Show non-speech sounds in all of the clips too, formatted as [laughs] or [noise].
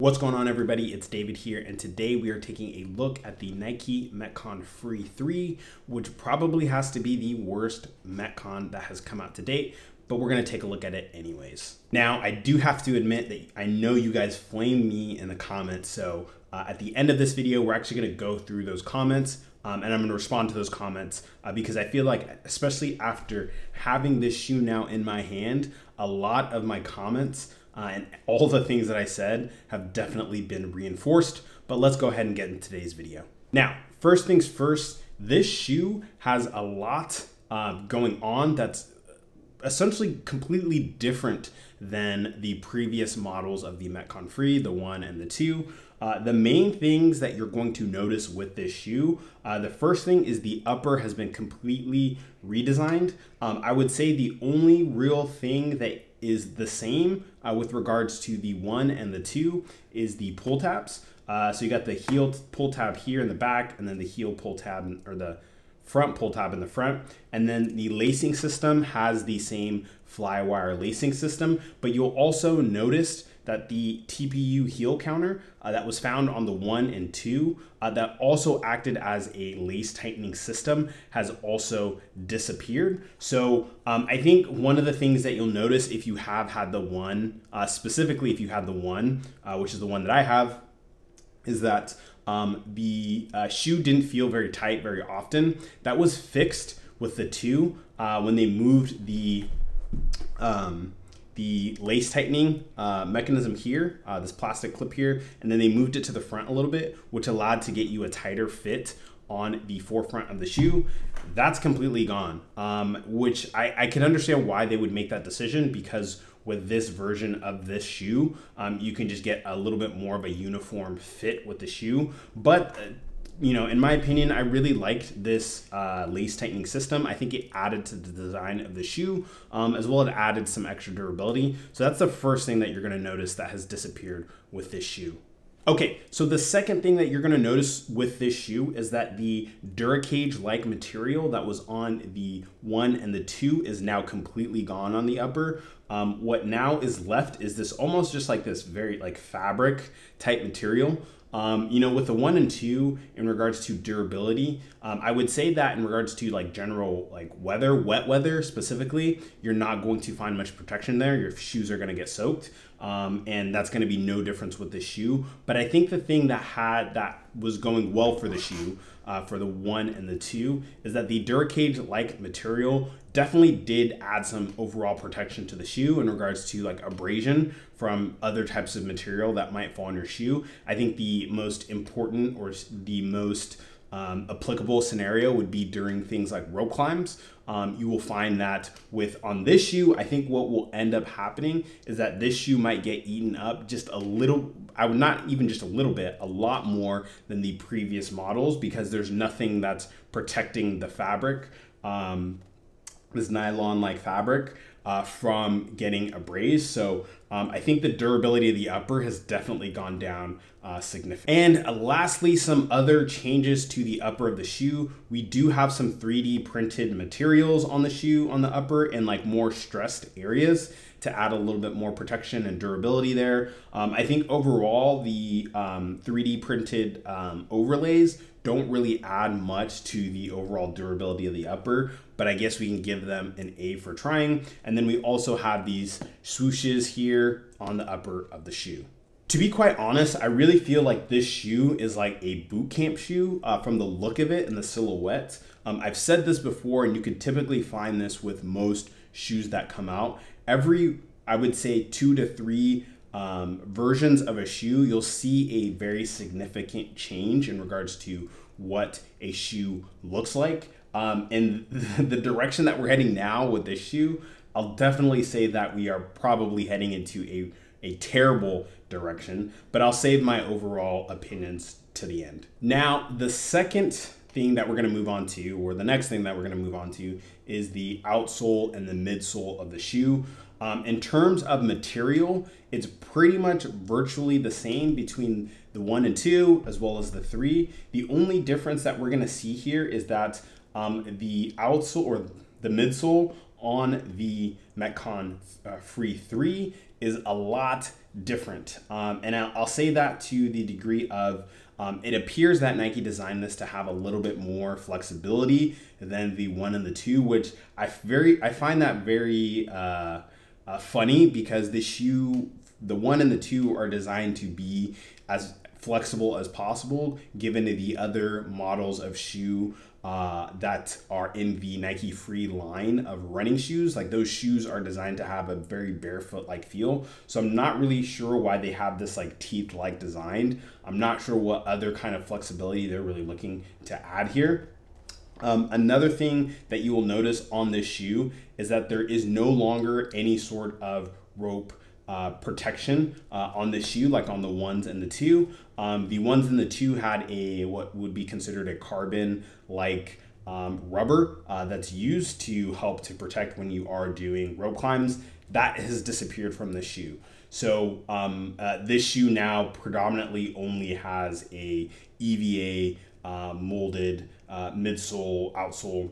What's going on everybody? It's David here and today we are taking a look at the Nike Metcon Free 3 which probably has to be the worst Metcon that has come out to date but we're going to take a look at it anyways. Now I do have to admit that I know you guys flame me in the comments so uh, at the end of this video we're actually going to go through those comments um, and I'm going to respond to those comments uh, because I feel like, especially after having this shoe now in my hand, a lot of my comments uh, and all the things that I said have definitely been reinforced. But let's go ahead and get into today's video. Now, first things first, this shoe has a lot uh, going on that's essentially completely different than the previous models of the Metcon Free, the one and the two. Uh, the main things that you're going to notice with this shoe, uh, the first thing is the upper has been completely redesigned. Um, I would say the only real thing that is the same uh, with regards to the one and the two is the pull tabs. Uh, so you got the heel pull tab here in the back and then the heel pull tab or the front pull tab in the front. And then the lacing system has the same flywire lacing system, but you'll also notice that the TPU heel counter uh, that was found on the one and two uh, that also acted as a lace tightening system has also disappeared. So um, I think one of the things that you'll notice if you have had the one, uh, specifically if you had the one, uh, which is the one that I have, is that um, the uh, shoe didn't feel very tight very often. That was fixed with the two uh, when they moved the um, the lace tightening uh, mechanism here, uh, this plastic clip here, and then they moved it to the front a little bit, which allowed to get you a tighter fit on the forefront of the shoe. That's completely gone, um, which I, I can understand why they would make that decision because with this version of this shoe, um, you can just get a little bit more of a uniform fit with the shoe. But uh, you know, in my opinion, I really liked this uh, lace tightening system. I think it added to the design of the shoe, um, as well as added some extra durability. So that's the first thing that you're gonna notice that has disappeared with this shoe. Okay, so the second thing that you're gonna notice with this shoe is that the Duracage-like material that was on the one and the two is now completely gone on the upper. Um, what now is left is this almost just like this very like fabric type material. Um, you know, with the one and two in regards to durability, um, I would say that in regards to like general like weather, wet weather specifically, you're not going to find much protection there. Your shoes are going to get soaked, um, and that's going to be no difference with the shoe. But I think the thing that had that was going well for the shoe uh, for the one and the two is that the Duracage like material definitely did add some overall protection to the shoe in regards to like abrasion from other types of material that might fall on your shoe. I think the most important or the most um, applicable scenario would be during things like rope climbs. Um, you will find that with on this shoe, I think what will end up happening is that this shoe might get eaten up just a little, I would not even just a little bit, a lot more than the previous models because there's nothing that's protecting the fabric, um, this nylon like fabric uh, from getting abrased. So um, I think the durability of the upper has definitely gone down uh, significantly. And uh, lastly, some other changes to the upper of the shoe. We do have some 3D printed materials on the shoe on the upper and like more stressed areas to add a little bit more protection and durability there. Um, I think overall the um, 3D printed um, overlays don't really add much to the overall durability of the upper, but I guess we can give them an A for trying. And then we also have these swooshes here on the upper of the shoe. To be quite honest, I really feel like this shoe is like a boot camp shoe uh, from the look of it and the silhouette. Um, I've said this before, and you can typically find this with most shoes that come out. Every, I would say, two to three um, versions of a shoe, you'll see a very significant change in regards to what a shoe looks like. Um, and [laughs] the direction that we're heading now with this shoe, I'll definitely say that we are probably heading into a, a terrible direction, but I'll save my overall opinions to the end. Now, the second thing that we're going to move on to, or the next thing that we're going to move on to, is the outsole and the midsole of the shoe. Um, in terms of material, it's pretty much virtually the same between the one and two as well as the three. The only difference that we're to see here is that um, the outsole or the midsole on the Metcon uh, Free 3 is a lot different. Um, and I'll, I'll, say that to the degree of um, it appears that Nike designed this to have a little bit more flexibility than the one and the two, which I very I find that very uh, uh, funny because the shoe, the one and the two, are designed to be as flexible as possible, given the other models of shoe uh, that are in the Nike Free line of running shoes. Like those shoes are designed to have a very barefoot like feel. So I'm not really sure why they have this like teeth like design. I'm not sure what other kind of flexibility they're really looking to add here. Um, another thing that you will notice on this shoe is that there is no longer any sort of rope uh, protection uh, on the shoe, like on the ones and the two. Um, the ones and the two had a what would be considered a carbon like um, rubber uh, that's used to help to protect when you are doing rope climbs. That has disappeared from the shoe. So um, uh, this shoe now predominantly only has a EVA uh, molded uh, midsole outsole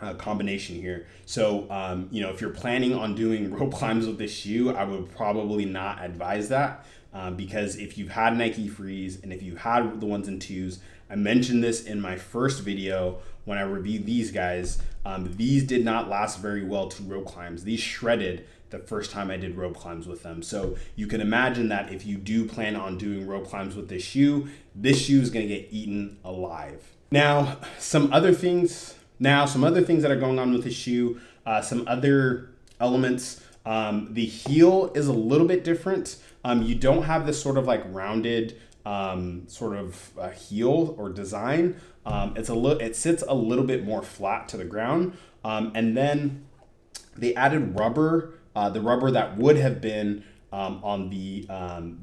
uh, combination here. So, um, you know, if you're planning on doing rope [laughs] climbs with this shoe, I would probably not advise that uh, because if you've had Nike Frees and if you had the ones and twos, I mentioned this in my first video when I reviewed these guys. Um, these did not last very well to rope climbs. These shredded the first time I did rope climbs with them. So you can imagine that if you do plan on doing rope climbs with this shoe, this shoe is gonna get eaten alive. Now, some other things now, some other things that are going on with the shoe, uh, some other elements. Um, the heel is a little bit different. Um, you don't have this sort of like rounded um, sort of uh, heel or design. Um, it's a little, it sits a little bit more flat to the ground. Um, and then they added rubber, uh, the rubber that would have been um, on the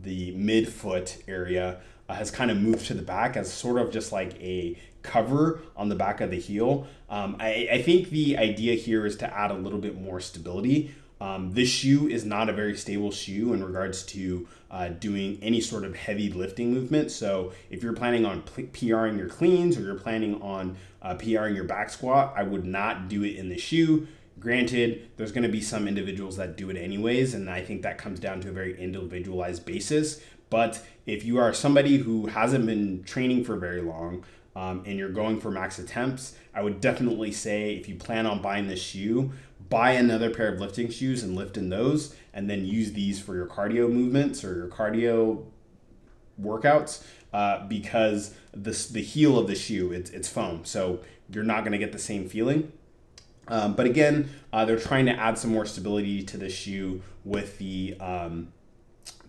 the midfoot area uh, has kind of moved to the back as sort of just like a cover on the back of the heel. Um, I, I, think the idea here is to add a little bit more stability. Um, this shoe is not a very stable shoe in regards to uh, doing any sort of heavy lifting movement. So if you're planning on PRing your cleans or you're planning on uh, PRing your back squat, I would not do it in the shoe. Granted, there's going to be some individuals that do it anyways, and I think that comes down to a very individualized basis. But if you are somebody who hasn't been training for very long, um, and you're going for max attempts, I would definitely say if you plan on buying this shoe, buy another pair of lifting shoes and lift in those, and then use these for your cardio movements or your cardio workouts uh, because this the heel of the shoe it's, it's foam, so you're not going to get the same feeling. Um, but again, uh, they're trying to add some more stability to the shoe with the um,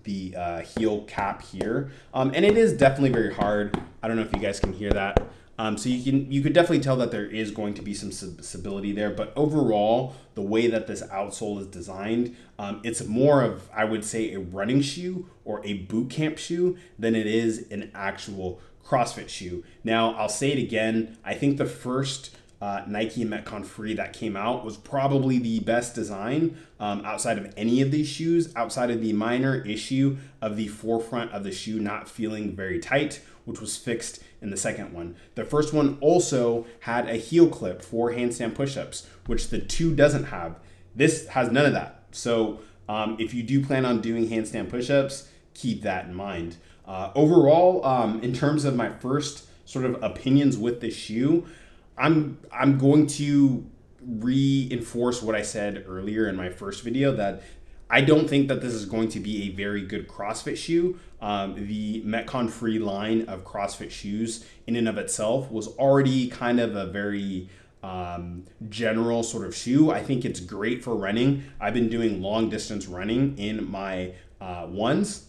the uh, heel cap here. Um, and it is definitely very hard. I don't know if you guys can hear that. Um, so you can you could definitely tell that there is going to be some stability there, but overall, the way that this outsole is designed, um, it's more of I would say a running shoe or a boot camp shoe than it is an actual CrossFit shoe. Now I'll say it again. I think the first uh, Nike Metcon Free that came out was probably the best design um, outside of any of these shoes, outside of the minor issue of the forefront of the shoe not feeling very tight, which was fixed in the second one. The first one also had a heel clip for handstand push-ups, which the two doesn't have. This has none of that. So um, if you do plan on doing handstand push-ups, keep that in mind. Uh, overall, um, in terms of my first sort of opinions with the shoe, I'm I'm going to reinforce what I said earlier in my first video that I don't think that this is going to be a very good CrossFit shoe. Um, the Metcon Free line of CrossFit shoes, in and of itself, was already kind of a very um, general sort of shoe. I think it's great for running. I've been doing long distance running in my uh, ones.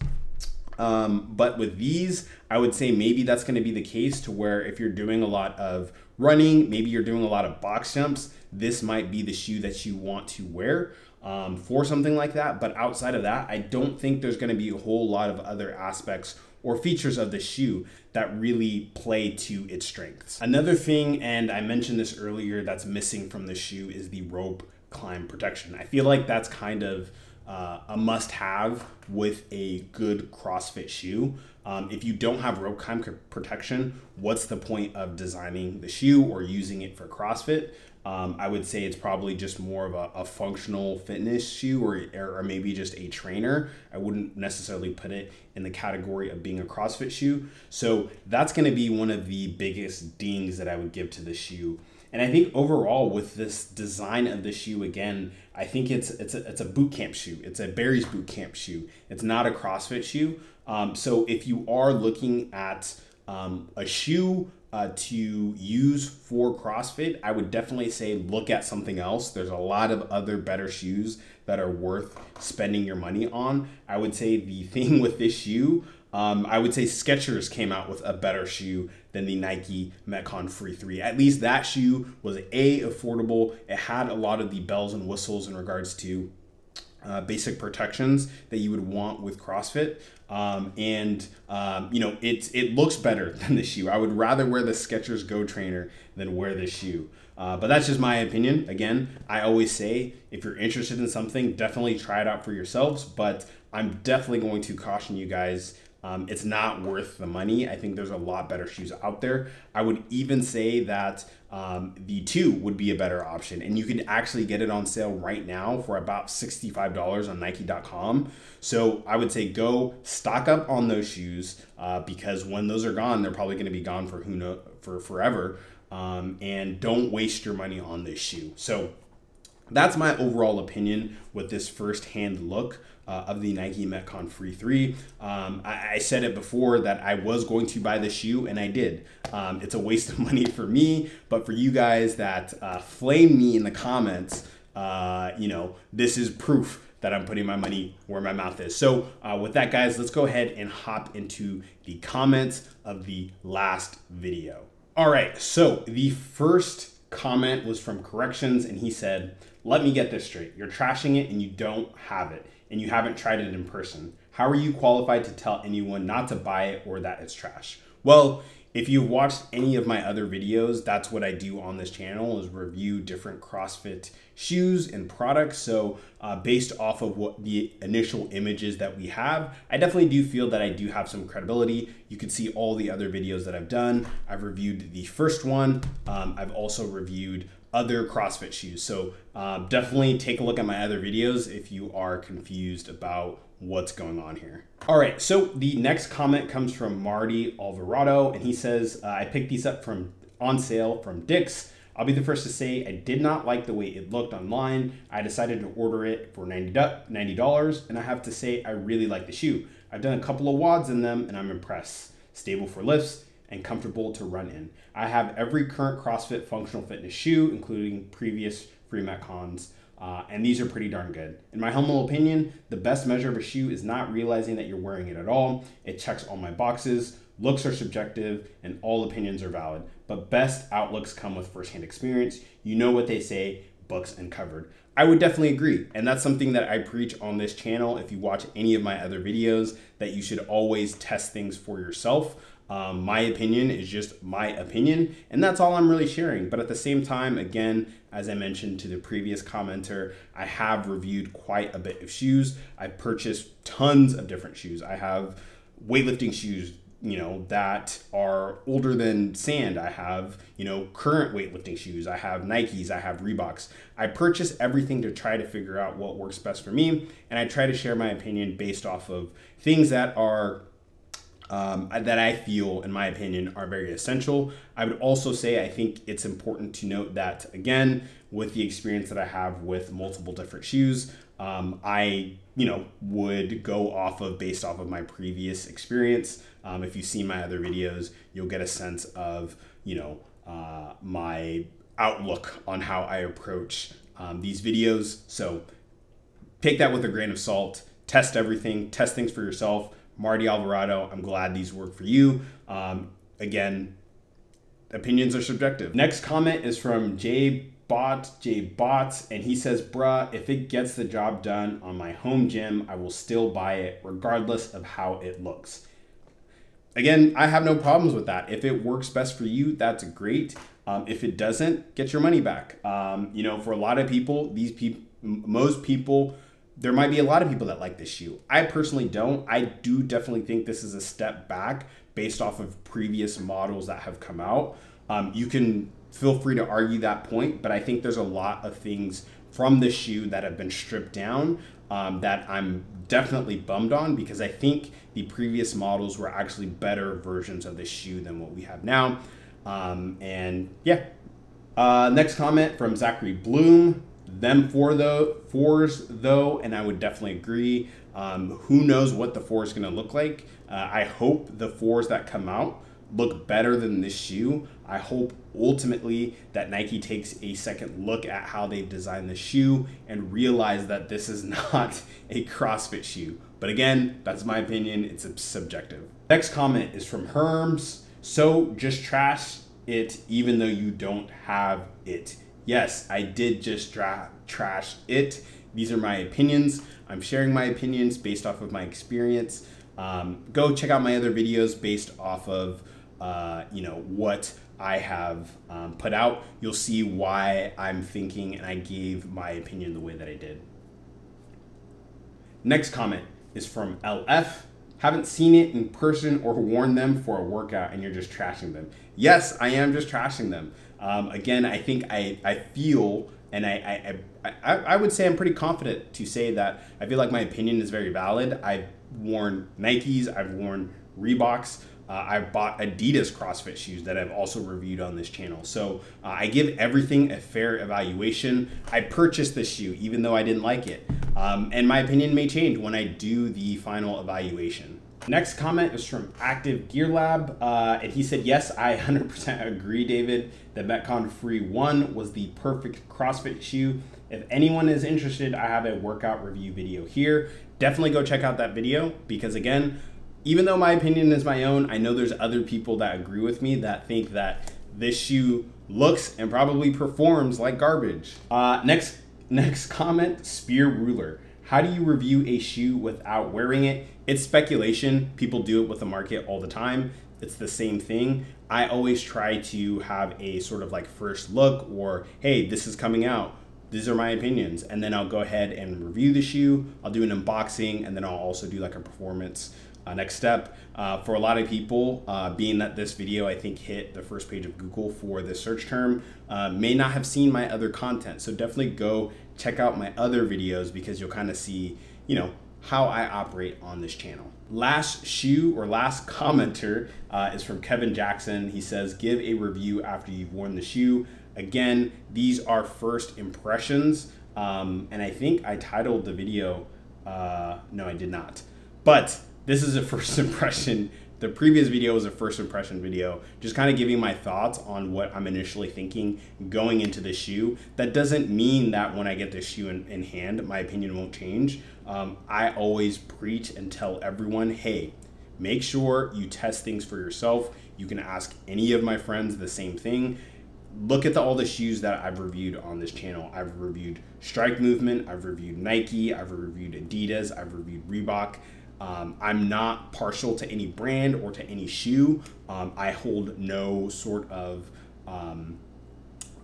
Um, but with these, I would say maybe that's going to be the case to where if you're doing a lot of running, maybe you're doing a lot of box jumps, this might be the shoe that you want to wear um, for something like that. But outside of that, I don't think there's going to be a whole lot of other aspects or features of the shoe that really play to its strengths. Another thing, and I mentioned this earlier, that's missing from the shoe is the rope climb protection. I feel like that's kind of uh, a must have with a good CrossFit shoe. Um, if you don't have rope climb protection, what's the point of designing the shoe or using it for CrossFit? Um, I would say it's probably just more of a, a functional fitness shoe or, or maybe just a trainer. I wouldn't necessarily put it in the category of being a CrossFit shoe. So that's going to be one of the biggest dings that I would give to the shoe. And I think overall with this design of the shoe again, I think it's it's a, it's a boot camp shoe. It's a Barry's boot camp shoe. It's not a CrossFit shoe. Um, so if you are looking at um, a shoe uh, to use for CrossFit, I would definitely say look at something else. There's a lot of other better shoes that are worth spending your money on. I would say the [laughs] thing with this shoe, um, I would say Skechers came out with a better shoe than the Nike Metcon Free 3. At least that shoe was A, affordable. It had a lot of the bells and whistles in regards to uh, basic protections that you would want with CrossFit. Um, and um, you know it it looks better [laughs] than the shoe. I would rather wear the Skechers Go Trainer than wear the shoe. Uh, but that's just my opinion. Again, I always say if you're interested in something, definitely try it out for yourselves. But I'm definitely going to caution you guys um, it's not worth the money. I think there's a lot better shoes out there. I would even say that um, the two would be a better option, and you can actually get it on sale right now for about $65 on Nike.com. So I would say go stock up on those shoes uh, because when those are gone, they're probably going to be gone for who know for forever. Um, and don't waste your money on this shoe. So that's my overall opinion with this first hand look uh, of the Nike Metcon Free 3. Um, I, I, said it before that I was going to buy the shoe, and I did. Um, it's a waste of [laughs] money for me, but for you guys that uh, flame me in the comments, uh, you know, this is proof that I'm putting my money where my mouth is. So, uh, with that, guys, let's go ahead and hop into the comments of the last video. All right, so the first comment was from Corrections, and he said, Let me get this straight. You're trashing it and you don't have it and you haven't tried it in person. How are you qualified to tell anyone not to buy it or that it's trash? Well, if you've watched any of my other videos, that's what I do on this channel is review different CrossFit shoes and products. So uh, based off of what the initial images that we have, I definitely do feel that I do have some credibility. You can see all the other videos that I've done. I've reviewed the first one. Um, I've also reviewed other CrossFit shoes. So uh, definitely take a look at my other videos if you are confused about what's going on here. All right, so the next comment comes from Marty Alvarado, and he says, uh, I picked these up from on sale from Dick's. I'll be the first to say I did not like the way it looked online. I decided to order it for $90, and I have to say I really like the shoe. I've done a couple of WODs in them, and I'm impressed. Stable for lifts, and comfortable to run in. I have every current CrossFit functional fitness shoe, including previous free Metcons, uh, and these are pretty darn good. In my humble opinion, the best measure of a shoe is not realizing that you're wearing it at all. It checks all my boxes. Looks are subjective and all opinions are valid, but best outlooks come with firsthand experience. You know what they say, books and covered. I would definitely agree. And that's something that I preach on this channel. If you watch any of my other videos, that you should always test things for yourself. Um, my opinion is just my opinion, and that's all I'm really sharing. But at the same time, again, as I mentioned to the previous commenter, I have reviewed quite a bit of shoes. I've purchased tons of different shoes. I have weightlifting shoes, you know, that are older than sand. I have, you know, current weightlifting shoes. I have Nikes. I have Reeboks. I purchase everything to try to figure out what works best for me. And I try to share my opinion based off of things that are um, that I feel, in my opinion, are very essential. I would also say I think it's important to note that, again, with the experience that I have with multiple different shoes, um, I, you know, would go off of based off of my previous experience. Um, if you see my other videos, you'll get a sense of, you know, uh, my outlook on how I approach um, these videos. So take that with a grain of salt, test everything, test things for yourself Marty Alvarado, I'm glad these work for you. Um, again, opinions are subjective. Next comment is from Jay Bot, Jay Bots, and he says, bruh, if it gets the job done on my home gym, I will still buy it regardless of how it looks. Again, I have no problems with that. If it works best for you, that's great. Um, if it doesn't, get your money back. Um, you know, for a lot of people, these people, most people there might be a lot of people that like this shoe. I personally don't. I do definitely think this is a step back based off of previous models that have come out. Um, you can feel free to argue that point. But I think there's a lot of things from the shoe that have been stripped down um, that I'm definitely bummed on because I think the previous models were actually better versions of the shoe than what we have now. Um, and yeah. Uh, next comment from Zachary Bloom. Them for the fours though, and I would definitely agree. Um, who knows what the four is going to look like? Uh, I hope the fours that come out look better than this shoe. I hope ultimately that Nike takes a second look at how they've designed the shoe and realize that this is [laughs] not a CrossFit shoe. But again, that's my opinion. It's subjective. Next comment is from Herms. So just trash it even though you don't have it. Yes, I did just dra- trash it. These are my opinions. I'm sharing my opinions based off of my experience. Um, go check out my other videos based off of uh, you know what I have um, put out. You'll see why I'm thinking and I gave my opinion the way that I did. Next comment is from LF. Haven't seen it in person or worn them for a workout and you're just trashing them. Yes, I am just trashing them. Um, again, I think I, I feel and I, I, I, I would say I'm pretty confident to say that I feel like my opinion is very valid. I've worn Nikes, I've worn Reeboks. Uh, I've bought Adidas CrossFit shoes that I've also reviewed on this channel. So uh, I give everything a fair evaluation. I purchased this shoe even though I didn't like it. Um, and my opinion may change when I do the final evaluation. Next comment is from Active Gear Lab, uh, and he said, Yes, I 100% agree, David. The Metcon Free 1 was the perfect CrossFit shoe. If anyone is interested, I have a workout review video here. Definitely go check out that video because, again, even though my opinion is my own, I know there's other people that agree with me that think that this shoe looks and probably performs like garbage. Uh, next, [laughs] next comment, Spear Ruler. How do you review a shoe without wearing it? It's speculation. People do it with the market all the time. It's the same thing. I always try to have a sort of like first look or, hey, this is coming out. These are my opinions. And then I'll go ahead and review the shoe. I'll do an unboxing and then I'll also do like a performance uh, next step. Uh, for a lot of people, uh, being that this video I think hit the first page of Google for this search term, uh, may not have seen my other content. So definitely go check out my other videos because you'll kind of see, you know, how I operate on this channel. Last shoe or last [laughs] commenter uh, is from Kevin Jackson. He says, give a review after you've worn the shoe. Again, these are first impressions. Um, and I think I titled the video, uh, no, I did not. But this is a [laughs] first impression. The previous video was a first impression video, just kind of giving my thoughts on what I'm initially thinking going into the shoe. That doesn't mean that when I get this shoe in, in hand, my opinion won't change. Um, I always preach and tell everyone, hey, make sure you test things for yourself. You can ask any of my friends the same thing. Look at the, all the shoes that I've reviewed on this channel. I've reviewed Strike Movement, I've reviewed Nike, I've reviewed Adidas, I've reviewed Reebok. Um, I'm not partial to any brand or to any shoe. Um, I hold no sort of um,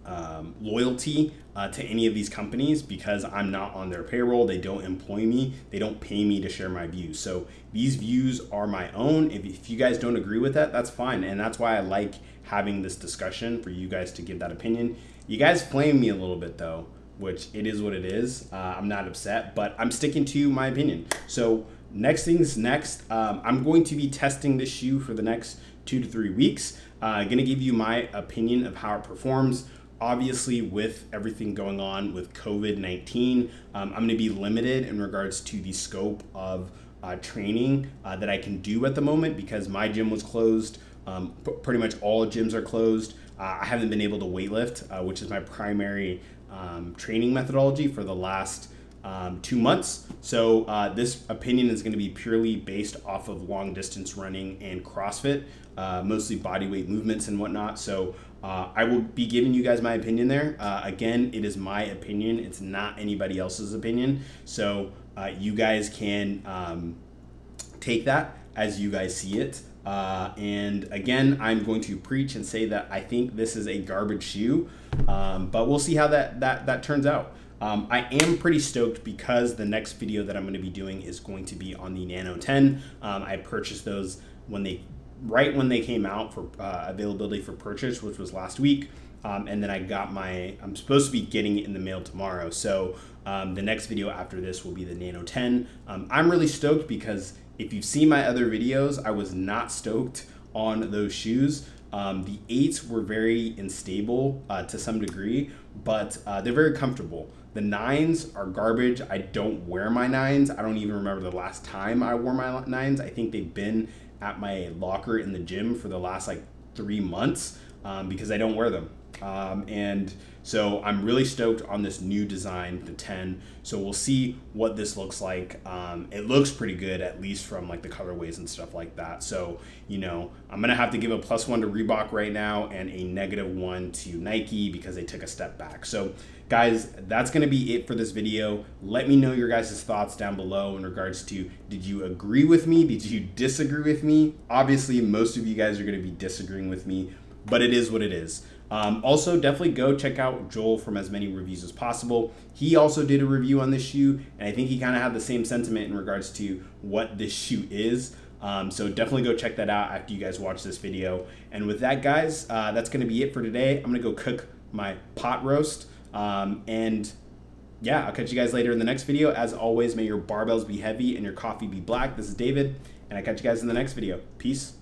um, loyalty uh, to any of these companies because I'm not on their payroll. They don't employ me. They don't pay me to share my views. So these views are my own. If, if you guys don't agree with that, that's fine. And that's why I like having this discussion for you guys to give that opinion. You guys flame me a little bit though, which it is what it is. Uh, I'm not upset, but I'm sticking to my opinion. So next things next, um, I'm going to be testing this shoe for the next two to three weeks. Uh, gonna give you my opinion of how it performs. Obviously, with everything going on with COVID 19, um, I'm gonna be limited in regards to the scope of uh, training uh, that I can do at the moment because my gym was closed. Um, pretty much all gyms are closed. Uh, I haven't been able to weightlift, uh, which is my primary um, training methodology for the last um, two months. So uh, this opinion is going to be purely based off of long distance running and CrossFit, uh, mostly body weight movements and whatnot. So uh, I will be giving you guys my opinion there. Uh, again, it is my opinion. It's not anybody else's opinion. So uh, you guys can um, take that as you guys see it. Uh, and again, I'm going to preach and say that I think this is a garbage shoe, um, but we'll see how that that that turns out. Um, I am pretty stoked because the next video that I'm going to be doing is going to be on the Nano 10. Um, I purchased those when they right when they came out for uh, availability for purchase, which was last week. Um, and then I got my, I'm supposed to be getting it in the mail tomorrow. So um, the next video after this will be the Nano 10. Um, I'm really stoked because if you've seen my other videos, I was not stoked on those shoes. Um, the eights were very unstable uh, to some degree, but uh, they're very comfortable. The nines are garbage. I don't wear my nines. I don't even remember the last time I wore my nines. I think they've been at my locker in the gym for the last like three months um, because I don't wear them. Um, and so I'm really stoked on this new design, the 10. So we'll see what this looks like. Um, it looks pretty good, at least from like the colorways and stuff like that. So, you know, I'm gonna have to give a plus one to Reebok right now and a negative one to Nike because they took a step back. So guys, that's gonna be it for this video. Let me know your guys' thoughts down below in regards to, did you agree with me? Did you disagree with me? Obviously, most of you guys are gonna be disagreeing with me, but it is what it is. Um, also, definitely go check out Joel from As Many Reviews as Possible. He also did a review on this shoe, and I think he kind of had the same sentiment in regards to what this shoe is. Um, so definitely go check that out after you guys watch this video. And with that, guys, uh, that's going to be it for today. I'm going to go cook my pot roast. Um, and yeah, I'll catch you guys later in the next video. As always, may your barbells be heavy and your coffee be black. This is David, and I catch you guys in the next video. Peace.